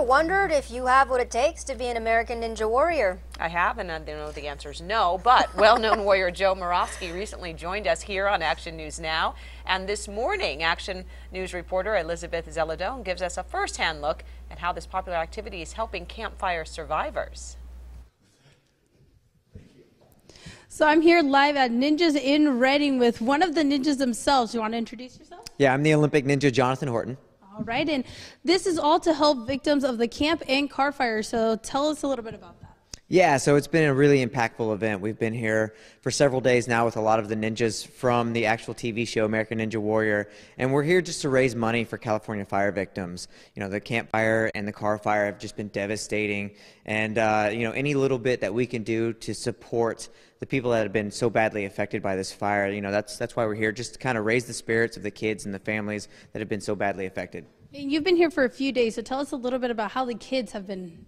Ever wondered if you have what it takes to be an American Ninja Warrior? I have, and I don't know the answer is no, but well-known warrior Joe Moravsky recently joined us here on Action News Now. And this morning, Action News reporter Elizabeth Zeledone gives us a first-hand look at how this popular activity is helping campfire survivors. So I'm here live at Ninjas in Redding with one of the ninjas themselves. You want to introduce yourself? Yeah, I'm the Olympic ninja Jonathan Horton. All right, and this is all to help victims of the camp and Carr fire. So tell us a little bit about. Yeah, so it's been a really impactful event. We've been here for several days now with a lot of the ninjas from the actual TV show American Ninja Warrior, and we're here just to raise money for California fire victims. You know, the camp fire and the Carr fire have just been devastating, and uh, you know, any little bit that we can do to support the people that have been so badly affected by this fire, you know, that's that's why we're here, just to kind of raise the spirits of the kids and the families that have been so badly affected. You've been here for a few days, so tell us a little bit about how the kids have been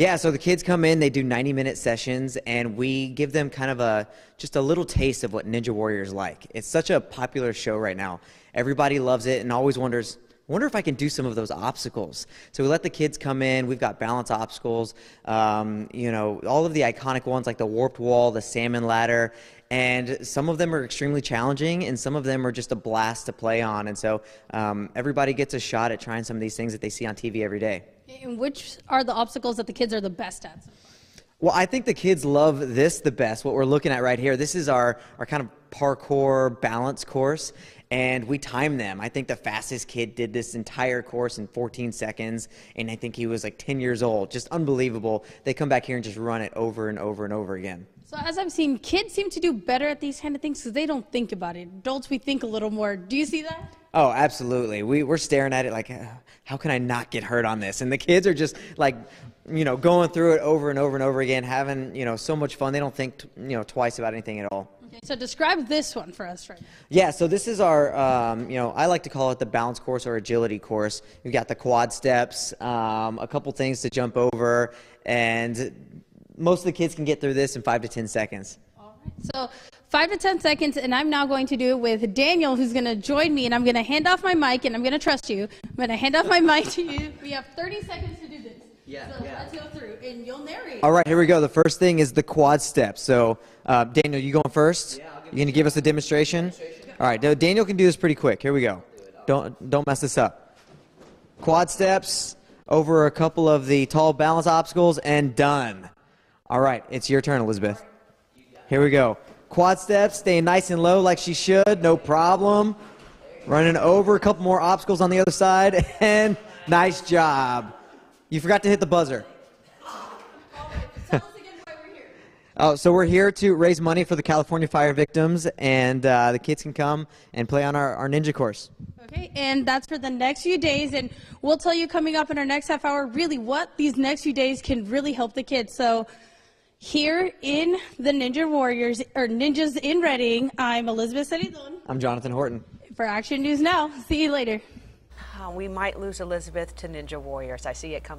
yeah, so the kids come in, they do 90 minute sessions, and we give them kind of a just a little taste of what Ninja Warrior is like. It's such a popular show right now. Everybody loves it and always wonders, wonder if I can do some of those obstacles. So we let the kids come in. We've got balance obstacles, um, you know, all of the iconic ones like the warped wall, the salmon ladder, and some of them are extremely challenging, and some of them are just a blast to play on. And so um, everybody gets a shot at trying some of these things that they see on TV every day. And which are the obstacles that the kids are the best at? well, I think the kids love this the best, what we're looking at right here. This is our, our kind of parkour balance course, and we time them. I think the fastest kid did this entire course in 14 seconds, and I think he was like 10 years old. Just unbelievable. They come back here and just run it over and over and over again. So as I've seen, kids seem to do better at these kind of things because they don't think about it. Adults, we think a little more. Do you see that? Oh, absolutely. We, we're staring at it like, uh, how can I not get hurt on this? And the kids are just like, you know, going through it over and over and over again, having, you know, so much fun. They don't think, you know, twice about anything at all. Okay, so describe this one for us right now. Yeah, so this is our, um, you know, I like to call it the balance course or agility course. We've got the quad steps, um, a couple things to jump over, and most of the kids can get through this in five to 10 seconds. All right, so five to 10 seconds, and I'm now going to do it with Daniel, who's going to join me, and I'm going to hand off my mic, and I'm going to trust you. I'm going to hand off my mic to you. We have 30 seconds to. Yeah, so yeah. let's go through, and you'll narrate. All right, here we go. The first thing is the quad step. So, uh, Daniel, you going first? Yeah, you going to give us a demonstration? demonstration? All right, Daniel can do this pretty quick. Here we go. Don't, don't mess this up. Quad steps over a couple of the tall balance obstacles, and done. All right, it's your turn, Elizabeth. Here we go. Quad steps, staying nice and low like she should, no problem. Running over a couple more obstacles on the other side, and nice job. You forgot to hit the buzzer. Oh, so we're here to raise money for the California fire victims, and uh, the kids can come and play on our, our ninja course. Okay, and that's for the next few days, and we'll tell you coming up in our next half hour really what these next few days can really help the kids. So here in the Ninja Warriors, or Ninjas in Redding, I'm Elizabeth Seridon. I'm Jonathan Horton. For Action News Now. See you later. Uh, we might lose Elizabeth to Ninja Warriors. I see it coming.